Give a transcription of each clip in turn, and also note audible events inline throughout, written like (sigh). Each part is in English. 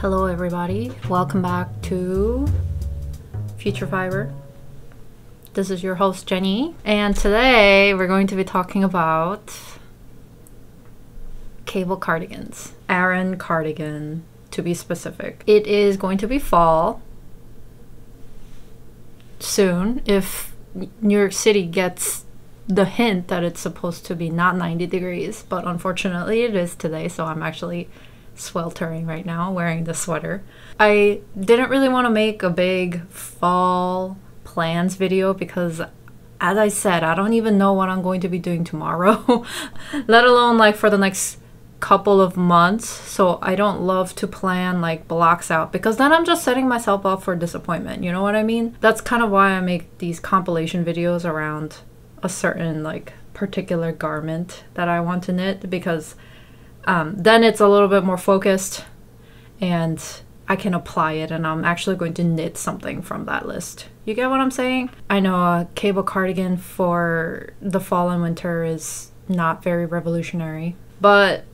Hello, everybody. Welcome back to Future Fiber. This is your host, Jenny, and today we're going to be talking about cable cardigans. Aran cardigan, to be specific. It is going to be fall soon if New York City gets the hint that it's supposed to be not 90 degrees, but unfortunately it is today, so I'm actually sweltering right now wearing the sweater. I didn't really want to make a big fall plans video because as I said, I don't even know what I'm going to be doing tomorrow, (laughs) let alone like for the next couple of months. So I don't love to plan like blocks out because then I'm just setting myself up for disappointment. You know what I mean? That's kind of why I make these compilation videos around a certain like particular garment that I want to knit because um, then it's a little bit more focused and I can apply it and I'm actually going to knit something from that list. You get what I'm saying? I know a cable cardigan for the fall and winter is not very revolutionary, but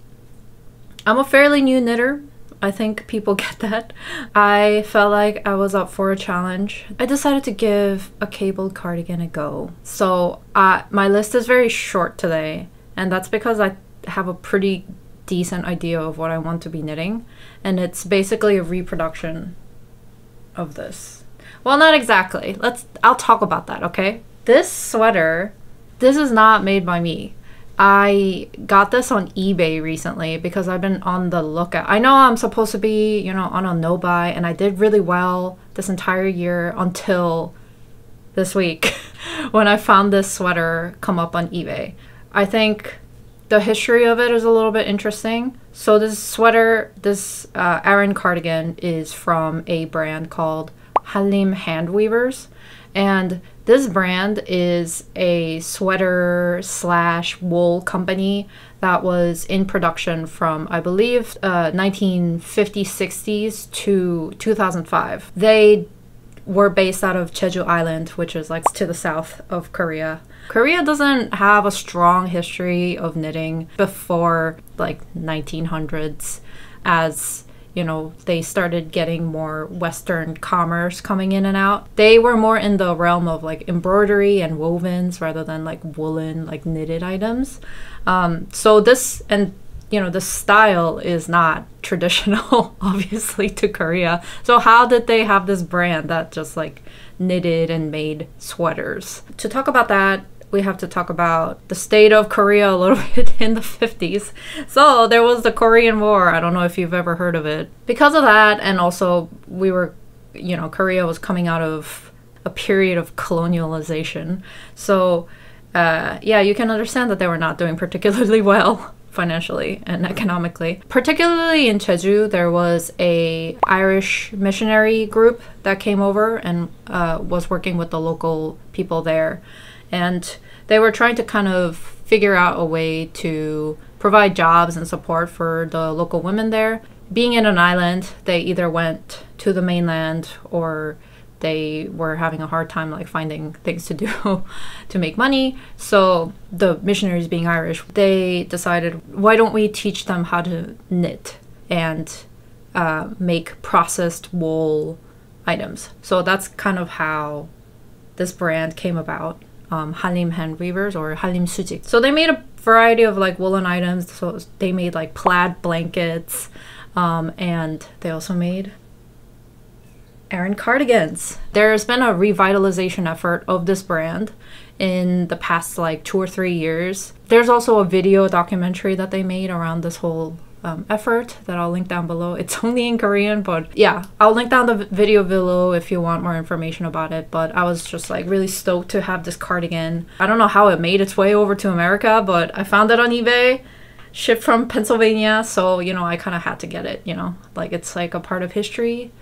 I'm a fairly new knitter. I think people (laughs) get that. I felt like I was up for a challenge. I decided to give a cable cardigan a go. So uh, my list is very short today, and that's because I have a pretty decent idea of what I want to be knitting, and it's basically a reproduction of this. Well, not exactly. Let's I'll talk about that, okay? This sweater, this is not made by me. I got this on eBay recently because I've been on the lookout. I know I'm supposed to be, you know, on a no buy and I did really well this entire year until this week (laughs) when I found this sweater come up on eBay. I think the history of it is a little bit interesting. So this sweater, this uh, Aran cardigan is from a brand called Hallim Handweavers. And this brand is a sweater slash wool company that was in production from, I believe, uh, 1950s, 60s to 2005. They were based out of Jeju Island, which is like to the south of Korea. Korea doesn't have a strong history of knitting before like 1900s as you know they started getting more western commerce coming in and out. They were more in the realm of like embroidery and wovens rather than like woolen like knitted items. Um, so this and you know the style is not (laughs) traditional obviously to korea. So how did they have this brand that just like knitted and made sweaters? To talk about that we have to talk about the state of Korea a little (laughs) bit in the 50s. So there was the Korean War. I don't know if you've ever heard of it. Because of that, and also we were, you know, Korea was coming out of a period of colonialization. So, uh, yeah, you can understand that they were not doing particularly (laughs) well financially and economically. Particularly in Jeju, there was a Irish missionary group that came over and uh, was working with the local people there and they were trying to kind of figure out a way to provide jobs and support for the local women there. Being in an island, they either went to the mainland or they were having a hard time like finding things to do (laughs) to make money. So the missionaries being Irish, they decided, why don't we teach them how to knit and uh, make processed wool items? So that's kind of how this brand came about um, Hallim Handweavers or Hallim Sujik. So they made a variety of like woolen items. So they made like plaid blankets um, and they also made Aran cardigans. There's been a revitalization effort of this brand in the past like two or three years. There's also a video documentary that they made around this whole um, effort that I'll link down below. It's (laughs) only in Korean, but yeah, I'll link down the video below if you want more information about it. But I was just like really stoked to have this cardigan. I don't know how it made its way over to America, but I found it on eBay, shipped from Pennsylvania. So, you know, I kind of had to get it, you know, like it's like a part of history.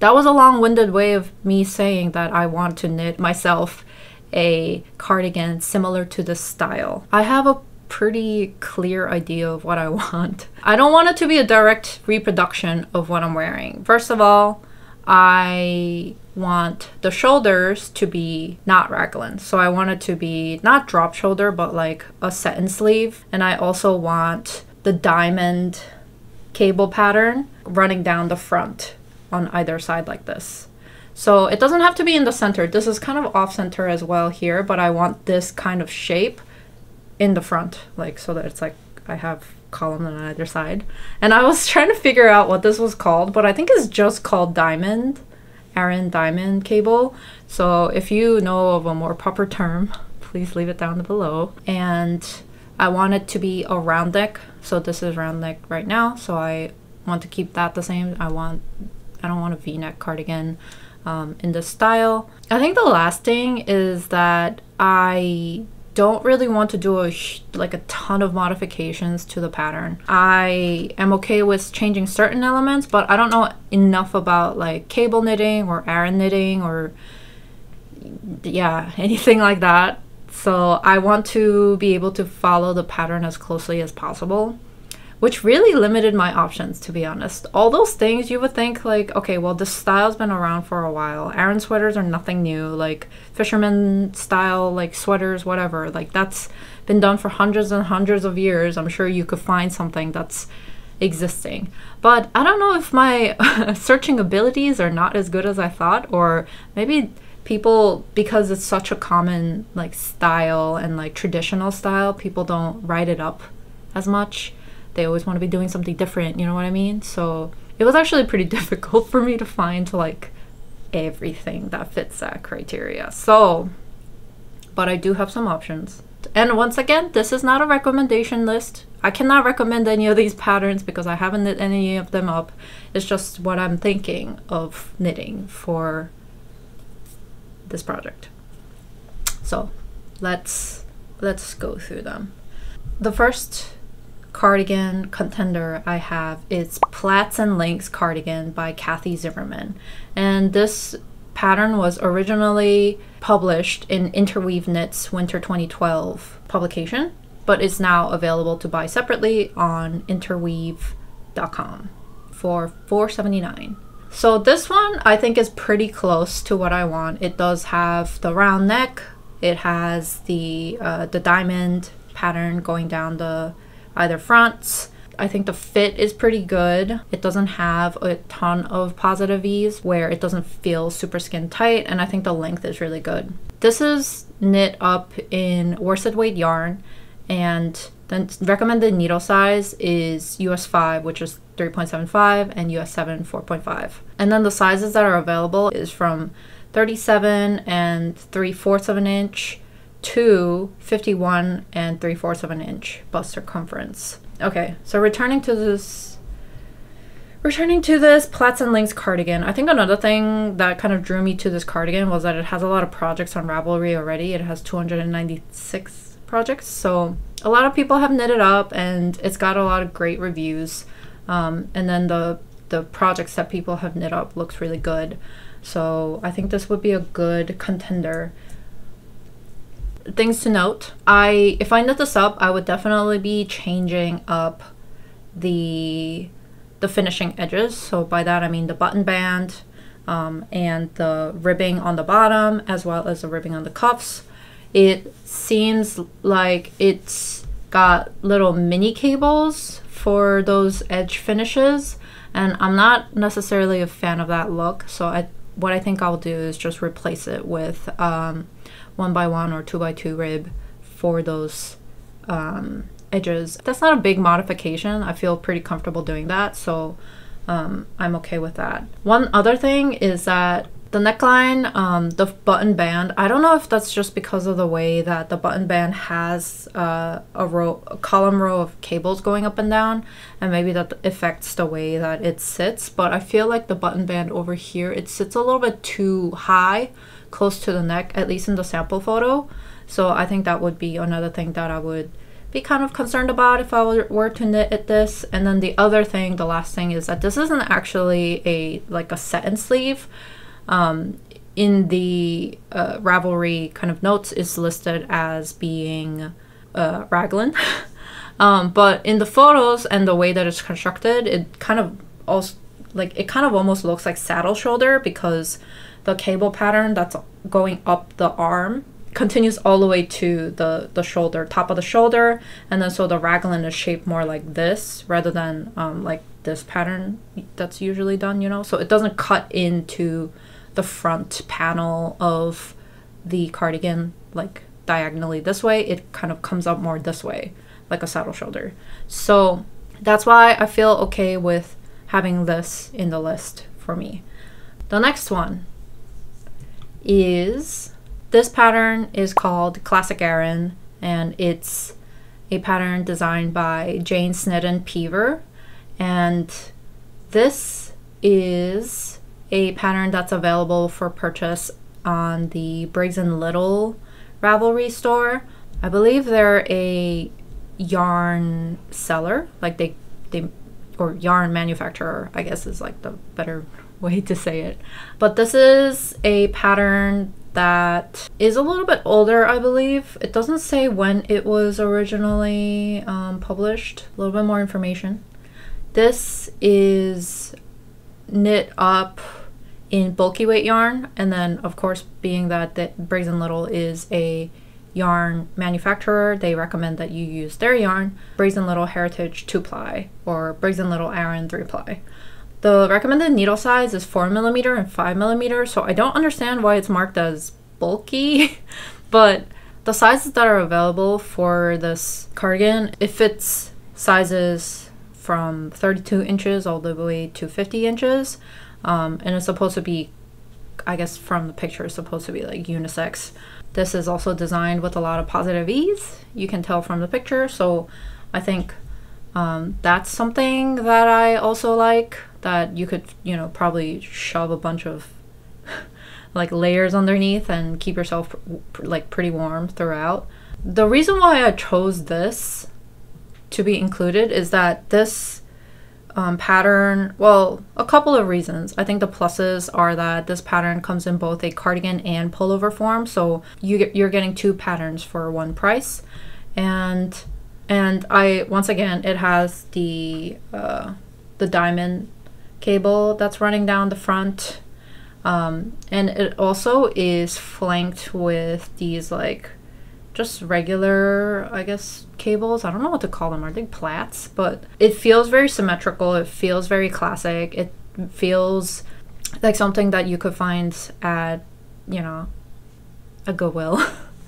That was a long winded way of me saying that I want to knit myself a cardigan similar to this style. I have a pretty clear idea of what I (laughs) want. I don't want it to be a direct reproduction of what I'm wearing. First of all, I want the shoulders to be not raglan. So I want it to be not drop shoulder, but like a set-in sleeve. And I also want the diamond cable pattern running down the front on either side like this. So it doesn't have to be in the center. This is kind of off center as well here, but I want this kind of shape in the front, like so that it's like I have column on either side. And I was (laughs) trying to figure out what this was called, but I think it's just called diamond, Aran diamond cable. So if you know of a more proper term, please leave it down below. And I want it to be a round neck. So this is round neck right now. So I want to keep that the same. I want, I don't want a v-neck cardigan um, in this style. I think the last thing is that I don't really want to do a like a ton of modifications to the pattern. I am okay with changing certain elements, but I don't know enough about like cable knitting or Aran knitting or yeah, (laughs) anything like that. So I want to be able to follow the pattern as closely as possible which really limited my options to be honest. All those things you would think like, okay, well this style's been around for a while. Aran sweaters are nothing new, like fisherman style like sweaters, whatever. Like that's been done for hundreds and hundreds of years. I'm sure you could find something that's existing. But I don't know if my (laughs) searching abilities are not as good as I thought or maybe people because it's such a common like style and like traditional style, people don't write it up as much they always want to be doing something different, you know what I mean? So it was actually pretty (laughs) difficult for me to find like everything that fits that criteria. So, but I do have some options. And once again, this is not a recommendation list. I cannot recommend any of these patterns because I haven't knit any of them up. It's just what I'm thinking of knitting for this project. So let's let's go through them. The first cardigan contender I have is Plaits and Links cardigan by Kathy Zimmerman. And this pattern was originally published in Interweave Knits Winter 2012 publication, but is now available to buy separately on interweave.com for 4.79. So this one I think is pretty close to what I want. It does have the round neck. It has the uh, the diamond pattern going down the either fronts. I think the fit is pretty good. It doesn't have a ton of positive ease where it doesn't feel super skin tight and I think the length is really good. This is knit up in worsted weight yarn and the recommended needle size is US 5 which is 3.75 and US 7 4.5. And then the sizes that are available is from 37 and 3 fourths of an inch to 51 and 3 fourths of an inch bust circumference. Okay, so returning to this returning to this Plaits and Links cardigan, I think another thing that kind of drew me to this cardigan was that it has a lot of projects on Ravelry already. It has 296 projects, so a lot of people have knit it up and it's got a lot of great reviews. Um, and then the the projects that people have knit up looks really good. So I think this would be a good contender things to note. I if I knit this up, I would definitely be changing up the the finishing edges. So by that I mean the button band um, and the ribbing on the bottom as well as the ribbing on the cuffs. It seems like it's got little mini cables for those edge finishes and I'm not necessarily a fan of that look so I what I think I'll do is just replace it with um, one by one or two by two rib for those um, edges. That's not a big modification. I feel pretty comfortable doing that, so um, I'm okay with that. One other thing is that the neckline, um, the button band, I don't know if that's just because of the way that the button band has uh, a row, a column row of cables going up and down, and maybe that affects the way that it sits, but I feel like the button band over here, it sits a little bit too high close to the neck, at least in the sample photo. So I think that would be another thing that I would be kind of concerned about if I were to knit this. And then the other thing, the last thing is that this isn't actually a like a set-in sleeve. Um, in the uh, Ravelry kind of notes is listed as being uh, raglan. (laughs) um, but in the photos and the way that it's constructed, it kind of also like it kind of almost looks like saddle shoulder because the cable pattern that's going up the arm continues all the way to the the shoulder, top of the shoulder, and then so the raglan is shaped more like this rather than um, like this pattern that's usually done. You know, so it doesn't cut into the front panel of the cardigan like diagonally this way. It kind of comes up more this way, like a saddle shoulder. So that's why I feel okay with having this in the list for me. The next one is this pattern is called Classic Aran and it's a pattern designed by Jane Snedden Peever and this is a pattern that's available for purchase on the Briggs and Little Ravelry store. I believe they're a yarn seller, like they they or yarn manufacturer, I guess is like the better way to say it. But this is a pattern that is a little bit older, I believe. It doesn't say when it was originally um, published. A little bit more information. This is knit up in bulky weight yarn, and then of course, being that that Briggs and Little is a yarn manufacturer, they recommend that you use their yarn, Briggs & Little Heritage 2-ply or Briggs & Little Aran 3-ply. The recommended needle size is 4 millimeter and 5 millimeter so I don't understand why it's marked as bulky, (laughs) but the sizes that are available for this cardigan, it fits sizes from 32 inches all the way to 50 inches, um, and it's supposed to be, I guess from the picture, it's supposed to be like unisex. This is also designed with a lot of positive ease. You can tell from the picture. So I think um, that's something that I also like that you could, you know, probably shove a bunch of (laughs) like layers underneath and keep yourself like pretty warm throughout. The reason why I chose this to be included is that this um, pattern, well, a couple of reasons. I think the pluses are that this pattern comes in both a cardigan and pullover form, so you you're getting two patterns for one price. And and I once again it has the uh, the diamond cable that's running down the front, um, and it also is flanked with these like just regular, I guess, cables. I don't know what to call them. Are they plats? But it feels very symmetrical. It feels very classic. It feels like something that you could find at, you know, a Goodwill.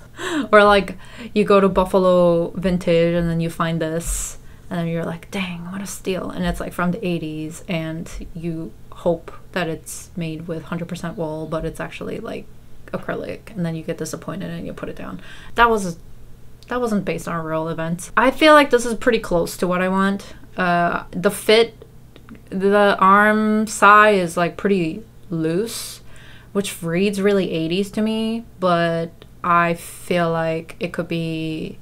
(laughs) or like you go to Buffalo Vintage and then you find this and then you're like, dang, what a steal. And it's like from the 80s and you hope that it's made with 100% wool, but it's actually like acrylic and then you get disappointed and you put it down. That was that wasn't based on a real event. I feel like this is pretty close to what I want. Uh, the fit, the arm size is like pretty loose, which reads really 80s to me, but I feel like it could be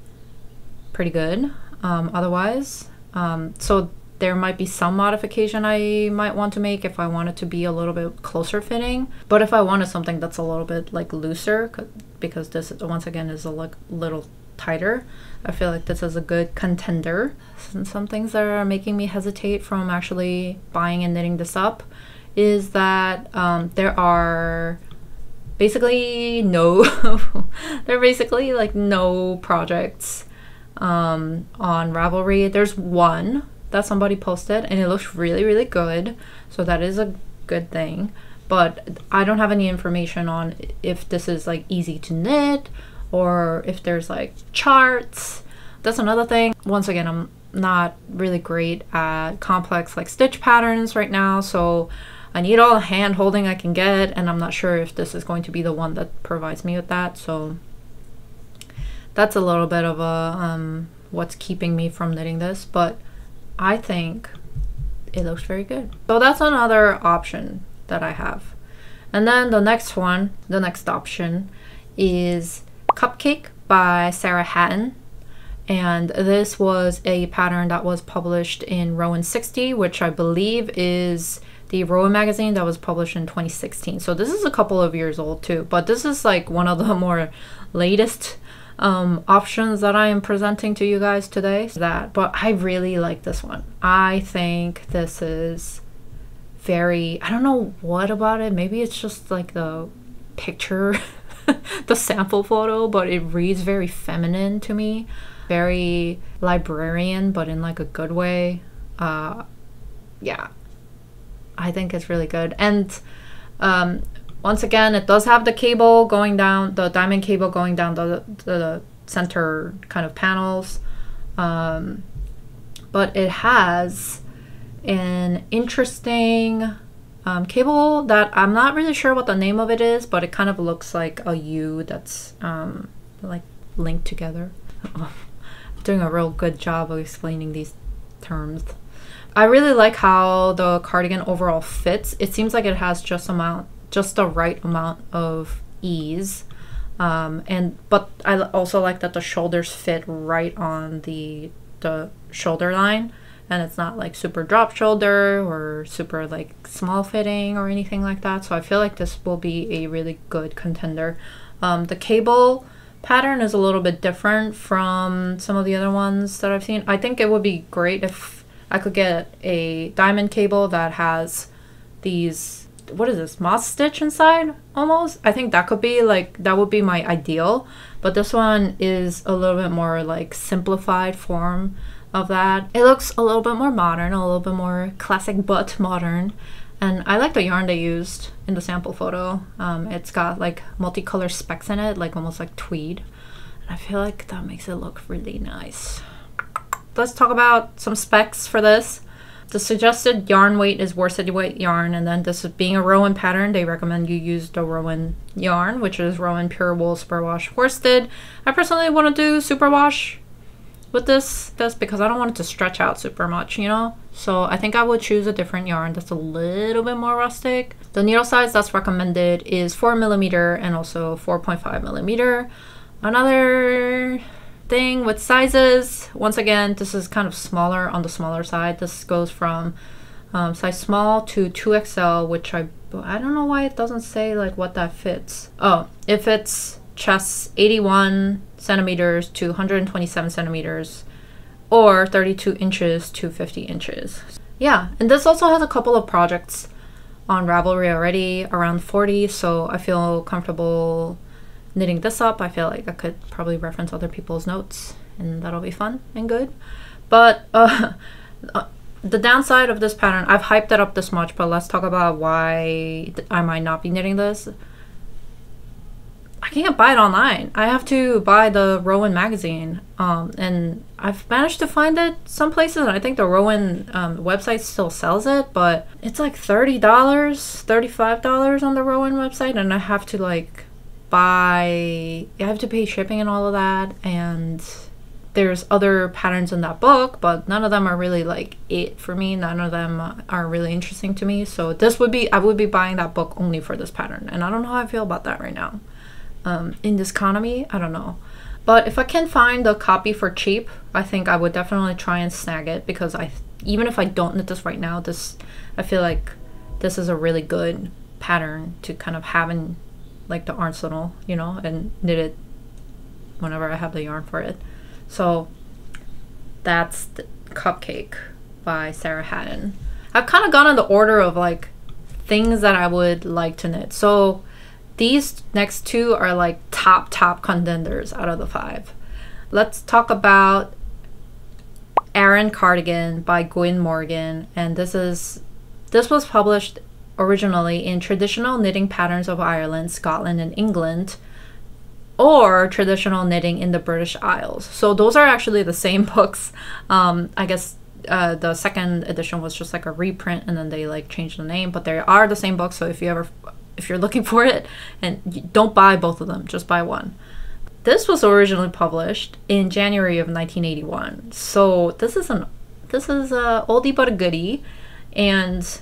pretty good um, otherwise. Um, so there might be some modification I might want to make if I want it to be a little bit closer fitting. But if I wanted something that's a little bit like looser, because this once again is a little tighter, I feel like this is a good contender. And some things that are making me hesitate from actually buying and knitting this up is that um, there are basically no, (laughs) there are basically like no projects um, on Ravelry. There's one that somebody posted and it looks really really good so that is a good thing. But I don't have any information on if this is like easy to knit or if there's like charts. That's another thing. Once again I'm not really great at complex like stitch patterns right now so I need all the hand holding I can get and I'm not sure if this is going to be the one that provides me with that so that's a little bit of a um, what's keeping me from knitting this but I think it looks very good. So that's another option that I have. And then the next one, the next option is Cupcake by Sarah Hatton. And this was a pattern that was published in Rowan 60, which I believe is the Rowan magazine that was published in 2016. So this is a couple of years old too, but this is like one of the (laughs) more latest um, options that I am presenting to you guys today. That, but I really like this one. I think this is very, I don't know what about it. Maybe it's just like the picture (laughs) the sample photo, but it reads very feminine to me, very librarian, but in like a good way. Uh, yeah, I think it's really good. And um, once again, it does have the cable going down, the diamond cable going down the, the center kind of panels. Um, but it has an interesting um, cable that I'm not really sure what the name of it is, but it kind of looks like a U that's um, like linked together. (laughs) doing a real good job of explaining these terms. I really like how the cardigan overall fits. It seems like it has just amount, just the right amount of ease. Um, and but I also like that the shoulders fit right on the the shoulder line. And it's not like super drop shoulder or super like small fitting or anything like that. So i feel like this will be a really good contender. Um, the cable pattern is a little bit different from some of the other ones that i've seen. I think it would be great if I could get a diamond cable that has these what is this moss stitch inside almost? I think that could be like that would be my ideal but this one is a little bit more like simplified form of that. It looks a little bit more modern a little bit more classic but modern and i like the yarn they used in the sample photo. Um, it's got like multicolor specks in it like almost like tweed and i feel like that makes it look really nice. Let's talk about some specs for this. The suggested yarn weight is worsted weight yarn, and then this is being a Rowan pattern, they recommend you use the Rowan yarn, which is Rowan Pure Wool Superwash Worsted. I personally want to do Superwash with this, this because I don't want it to stretch out super much, you know? So I think I would choose a different yarn that's a little bit more rustic. The needle size that's recommended is 4 millimeter and also 4.5 millimeter. Another thing with sizes. Once again, this is kind of smaller on the smaller side. This goes from um, size small to 2XL, which I I don't know why it doesn't say like what that fits. Oh, it fits chest 81 centimeters to 127 centimeters or 32 inches to 50 inches. Yeah, and this also has a couple of projects on Ravelry already, around 40, so I feel comfortable knitting this up, I feel like I could probably reference other people's notes and that'll be fun and good. But uh, (laughs) uh, the downside of this pattern, I've hyped it up this much, but let's talk about why I might not be knitting this. I can't buy it online. I have to buy the Rowan magazine. Um, and I've managed to find it some places. And I think the Rowan um, website still sells it, but it's like $30, $35 on the Rowan website. And I have to like buy you have to pay shipping and all of that and there's other patterns in that book but none of them are really like it for me. None of them are really interesting to me. So this would be i would be buying that book only for this pattern and i don't know how i feel about that right now. Um, in this economy i don't know. But if i can find a copy for cheap i think i would definitely try and snag it because i even if i don't knit this right now this i feel like this is a really good pattern to kind of have in like the arsenal, you know, and knit it whenever I have the yarn for it. So that's the Cupcake by Sarah Hatton. I've kind of gone in the order of like things that I would like to knit. So these next two are like top, top contenders out of the five. Let's talk about Aran Cardigan by Gwyn Morgan. And this is this was published originally in traditional knitting patterns of Ireland, Scotland, and England, or traditional knitting in the British Isles. So those are actually the same (laughs) books. Um, I guess uh, the second edition was just like a reprint, and then they like changed the name, but they are the same books. So if you ever, if you're looking (laughs) for it, and don't buy both of them, just buy one. This was originally published in January of 1981. So this is an this is a oldie but a goodie, and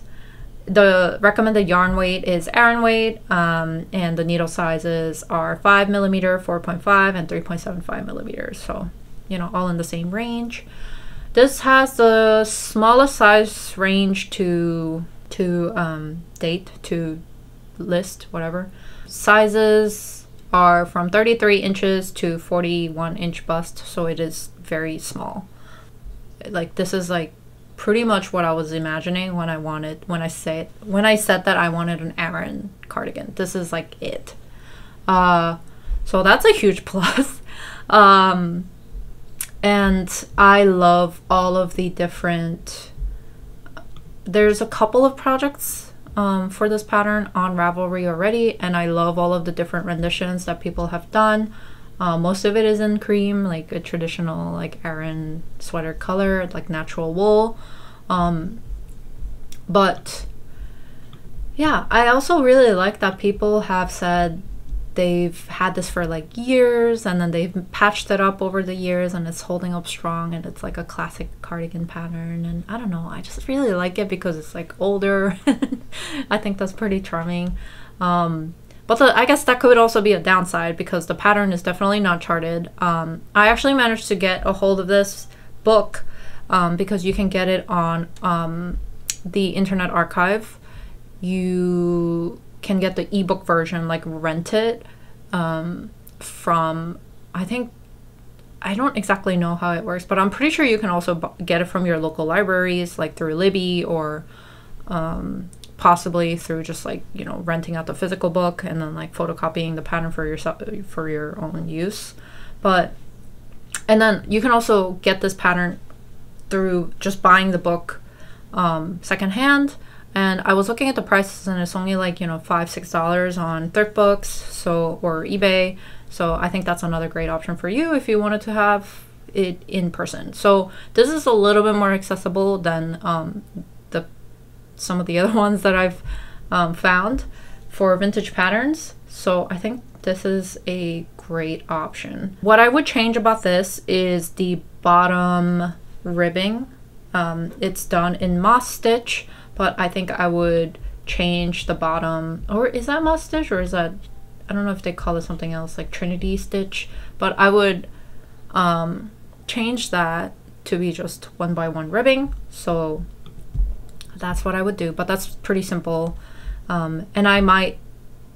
the recommended yarn weight is Aran weight, um, and the needle sizes are 5 millimeter, 4.5, and 3.75 millimeters. So, you know, all in the same range. This has the smallest size range to to um, date to list whatever. Sizes are from 33 inches to 41 inch bust, so it is very small. Like this is like pretty much what I was imagining when I wanted when I said when I said that I wanted an Aran cardigan. This is like it. Uh, so that's a huge (laughs) plus. Um, and I love all of the different. There's a couple of projects um, for this pattern on Ravelry already, and I love all of the different renditions that people have done. Uh, most of it is in cream, like a traditional like Aran sweater color, like natural wool. Um, but yeah, I also really like that people have said they've had this for like years and then they've patched it up over the years and it's holding up strong and it's like a classic cardigan pattern and I don't know I just really like it because it's like older (laughs) I think that's pretty charming um, but the, I guess that could also be a downside because the pattern is definitely not charted. Um, I actually managed to get a hold of this book um, because you can get it on um, the Internet Archive. You can get the ebook version, like rent it um, from, I think, I don't exactly know how it works, but I'm pretty sure you can also get it from your local libraries, like through Libby or um, possibly through just like you know renting out the physical book and then like photocopying the pattern for yourself for your own use. But and then you can also get this pattern through just buying the book um, secondhand and I was looking at the prices and it's only like, you know, five, six dollars on thrift books so or eBay. So I think that's another great option for you if you wanted to have it in person. So this is a little bit more accessible than um, some of the other (laughs) ones that I've um, found for vintage patterns. So I think this is a great option. What I would change about this is the bottom ribbing. Um, it's done in moss stitch but I think I would change the bottom or is that moss stitch or is that I don't know if they call it something else like Trinity stitch but I would um, change that to be just one by one ribbing so that's what I would do but that's pretty simple um, and I might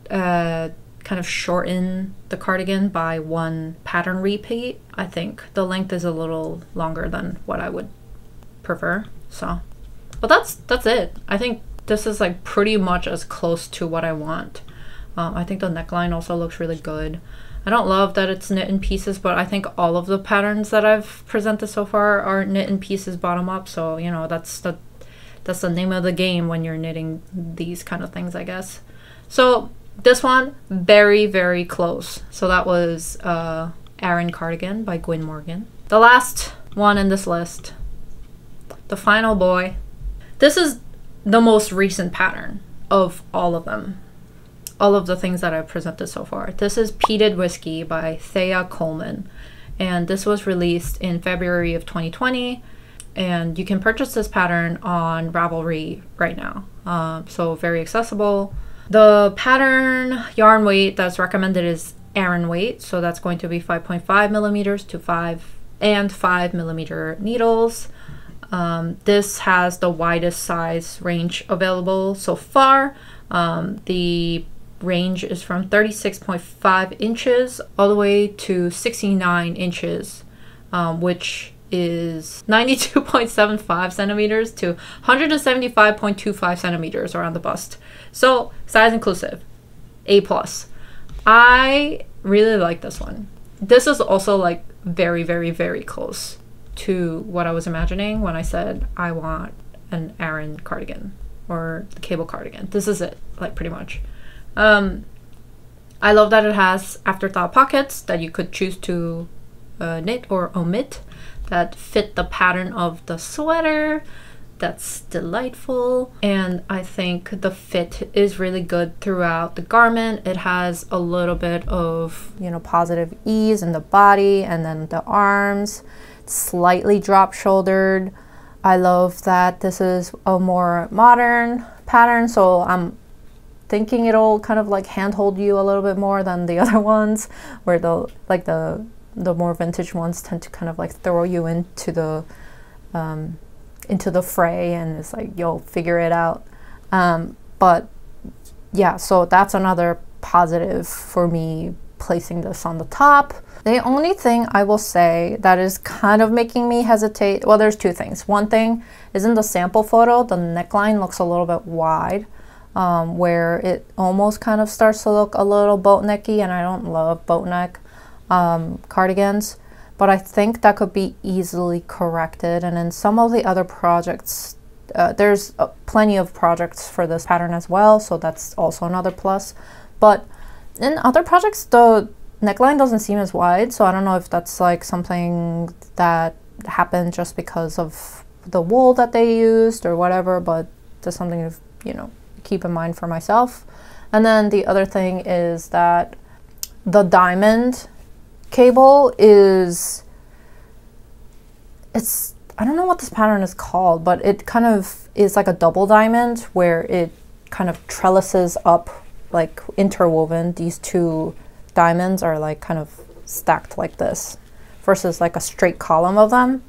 uh, kind of shorten the cardigan by one pattern repeat I think the length is a little longer than what I would prefer so but that's that's it. I think this is like pretty much as close to what I want. Um, I think the neckline also looks really good. I don't love that it's knit in pieces, but I think all of the patterns that I've presented so far are knit in pieces bottom up. So, you know, that's the that's the name of the game when you're knitting these kind of things, I guess. So this one, very, very close. So that was uh, Aran Cardigan by Gwyn Morgan. The last one in this list, the final boy, this is the most recent pattern of all of them. All of the things that I've presented so far. This is Peated Whisky by Thea Coleman. And this was released in February of 2020. And you can purchase this pattern on Ravelry right now. Uh, so very accessible. The pattern yarn weight that's recommended is Aran weight. So that's going to be 5.5 millimeters to 5 and 5 millimeter needles. Um, this has the widest size range available so far. Um, the range is from 36.5 inches all the way to 69 inches, um, which is 92.75 centimeters to 175.25 centimeters around the bust. So size inclusive, A plus. I really like this one. This is also like very, very, very close to what I was imagining when I said I want an Aran cardigan or the cable cardigan. This is it, like pretty much. Um, I love that it has afterthought pockets that you could choose to uh, knit or omit that fit the pattern of the sweater. That's delightful. And I think the fit is really good throughout the garment. It has a little bit of, you know, positive ease in the body and then the arms slightly drop shouldered. I love that this is a more modern pattern, so I'm thinking it'll kind of like handhold you a little bit more than the (laughs) other ones, where the like the the more vintage ones tend to kind of like throw you into the um, into the fray, and it's like you'll figure it out. Um, but yeah, so that's another positive for me placing this on the top. The only thing I will say that is kind of making me hesitate, well, there's two things. One thing is in the sample photo, the neckline looks a little bit wide. um, where it almost kind of starts to look a little boat necky, and I don't love boat neck um, cardigans, but I think that could be easily corrected. And in some of the other projects, uh, there's uh, plenty of projects for this pattern as well, so that's also another plus. But in other projects, the neckline doesn't seem as wide, so I don't know if that's like something that happened just because of the wool that they used or whatever, but that's something to, you know, keep in mind for myself. And then the other thing is that the diamond cable is it's I don't know what this pattern is called, but it kind of is like a double diamond where it kind of trellises up like interwoven. These two diamonds are like kind of stacked like this versus like a straight column of them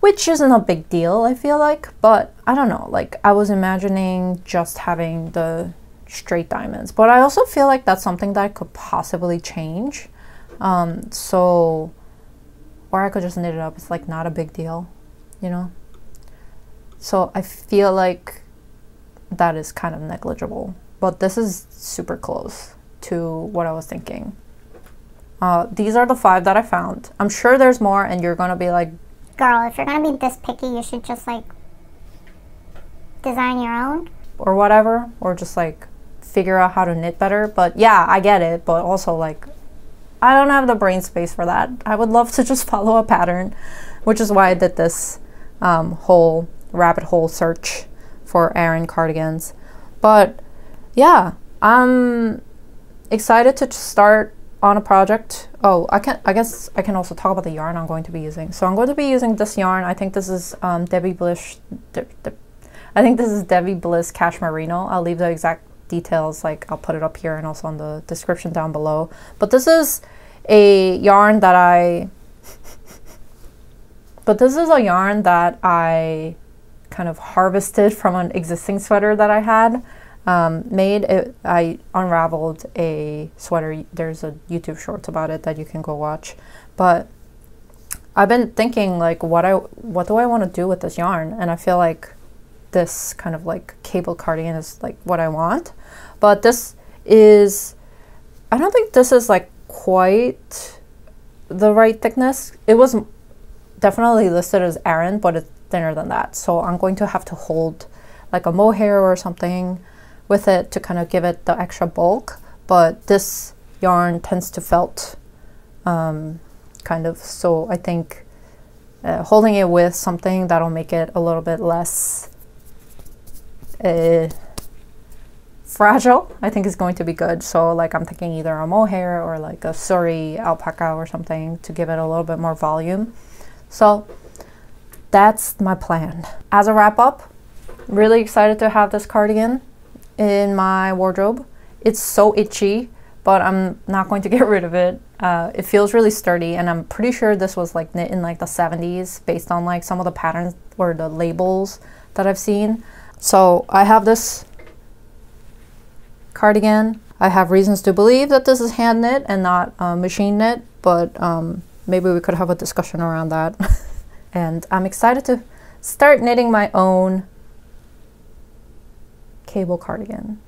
which isn't a big deal, I feel like. But I don't know, like I was imagining just having the straight diamonds, but I also feel like that's something that I could possibly change. Um, so, or I could just knit it up. It's like not a big deal, you know? So I feel like that is kind of negligible, but this is super close to what I was thinking. Uh, these are the five that I found. I'm sure there's more, and you're gonna be like, girl, if you're gonna be this picky, you should just like design your own. Or whatever, or just like figure out how to knit better. But yeah, I get it, but also like I don't have the brain space for that. I would love to just (laughs) follow a pattern, which is why I did this um, whole rabbit hole search for Aran cardigans. But yeah, I'm excited to start on a project. Oh, I can. I guess I can also talk about the yarn I'm going to be using. So I'm going to be using this yarn. I think this is um, Debbie Bliss. De, de, I think this is Debbie Bliss Cashmerino. I'll leave the exact details. Like I'll put it up here and also on the description down below. But this is a yarn that I. (laughs) but this is a yarn that I kind of harvested from an existing sweater that I had um, made it, I unraveled a sweater. There's a YouTube shorts about it that you can go watch. But I've been thinking like what I what do I want to do with this yarn, and I feel like this kind of like cable cardigan is like what I want. But this is I don't think this is like quite the right thickness. It was definitely listed as Aran, but it's thinner than that. So I'm going to have to hold like a mohair or something with it to kind of give it the extra bulk. But this yarn tends to felt um, kind of, so I think uh, holding it with something that'll make it a little bit less uh, fragile, I think is going to be good. So like I'm thinking either a mohair or like a suri alpaca or something to give it a little bit more volume. So that's my plan. As a wrap up, really excited to have this cardigan in my wardrobe. It's so itchy, but I'm not going to (laughs) get rid of it. Uh, it feels really sturdy, and I'm pretty sure this was like knit in like the 70s based on like some of the patterns or the labels that I've seen. So I have this cardigan. I have reasons to believe that this is hand knit and not uh, machine knit, but um, maybe we could have a discussion around that. (laughs) and I'm excited to start knitting my own cable cardigan.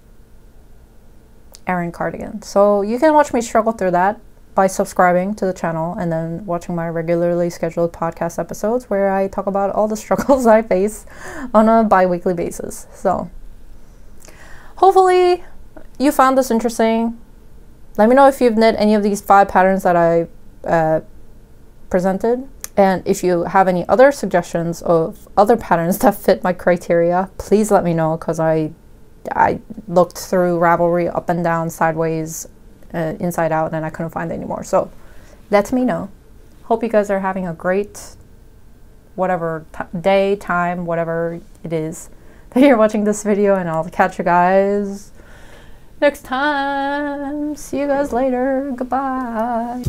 Aran cardigan. So you can watch me struggle through that by subscribing to the channel and then watching my regularly scheduled podcast episodes where I talk about all the (laughs) struggles I face on a bi weekly basis. So hopefully you found this interesting. Let me know if you've knit any of these five patterns that I uh, presented. And if you have any other suggestions of other patterns that fit my criteria, please let me know because I I looked through Ravelry up and down, sideways, uh, inside out, and I couldn't find any more. So let me know. Hope you guys are having a great whatever day, time, whatever it is (laughs) that you're watching this video, and I'll catch you guys next time. See you guys later. Goodbye.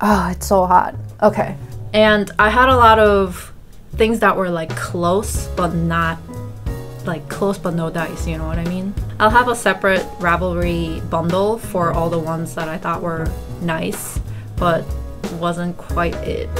Oh, it's so hot. Okay. And I had a lot of things that were like close but not like close but no dice, you know what I mean? I'll have a separate Ravelry bundle for all the ones that I thought were nice but wasn't quite it.